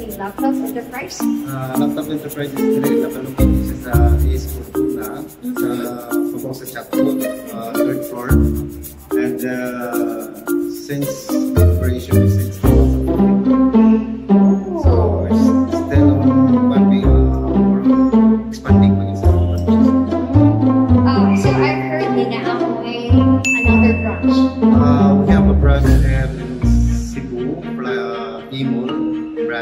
Laptap enterprise? Uh, Laptap enterprise is dili nakalugod siya sa AS Fortuna sa pabong sa chatbot, uh, third floor. And uh, since operation is since We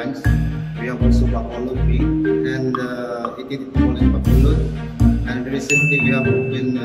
have also Bacolod Bay and uh, Itit Mall in Bacolod. And recently we have opened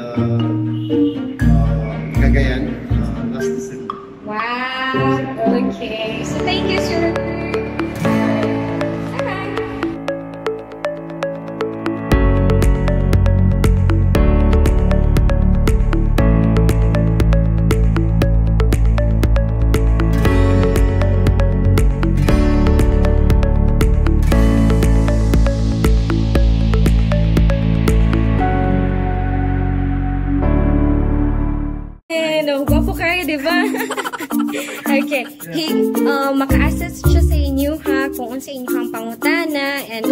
Eh, no, gwapo kayo, di ba? okay. He, uh, maka-assist siya sa inyo, ha? Kung unsa inyo ang pangutana and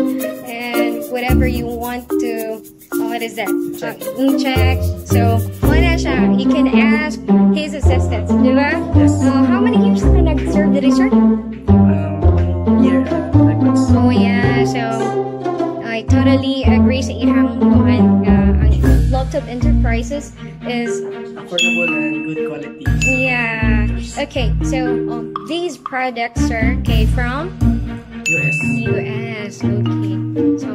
and whatever you want to, uh, what is that? Check. Uh, check. So, wala siya. He can ask his assistants, di ba? Yes. Uh, how many years na nag-serve diri, sir? Um, year, uh, Oh, yeah. So, I totally agree sa ihang kuan ang Laptap Enterprises is affordable and good quality. Yeah. Okay, so um, these products are okay from US, US. Okay. So